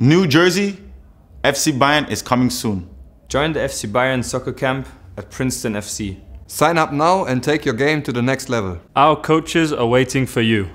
New Jersey, FC Bayern is coming soon. Join the FC Bayern soccer camp at Princeton FC. Sign up now and take your game to the next level. Our coaches are waiting for you.